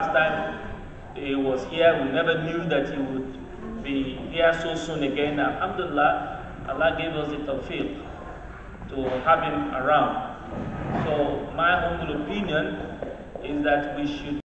last time he was here, we never knew that he would be here so soon again. Alhamdulillah, Allah gave us the tawfiq to have him around. So my humble opinion is that we should